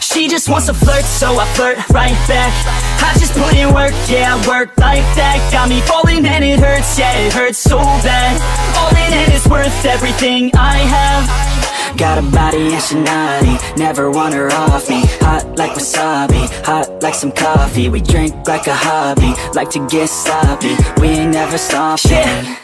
she just wants to flirt, so I flirt right back. I just put in work, yeah, I work like that. Got me falling and it hurts, yeah, it hurts so bad. All in and it's worth everything I have. Got a body and she naughty, never want her off me. Hot like wasabi, hot like some coffee. We drink like a hobby, like to get sloppy. We ain't never stopping. Yeah.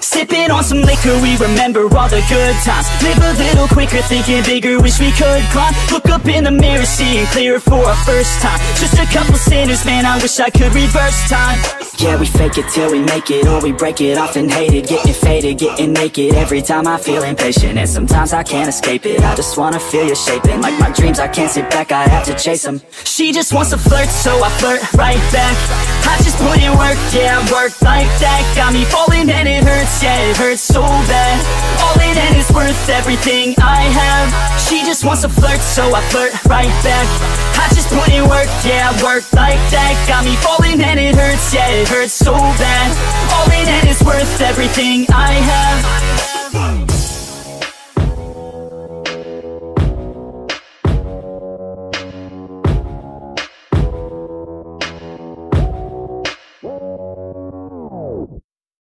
Sipping on some liquor, we remember all the good times. Live a little quicker, thinking bigger, wish we could climb. Look up in the mirror, seeing clearer for our first time. Just a couple sinners, man, I wish I could reverse time. Yeah, we fake it till we make it, or we break it. Off and hate it Getting faded, getting naked, every time I feel impatient And sometimes I can't escape it, I just wanna feel you shaping Like my dreams, I can't sit back, I have to chase them She just wants to flirt, so I flirt right back. I just put in work, yeah, work like that. Got me falling it hurts, so bad. All in and it's worth everything I have. She just wants to flirt, so I flirt right back. I just put in work, yeah, work like that. Got me falling and it hurts, yeah, it hurts so bad. All in and it's worth everything I have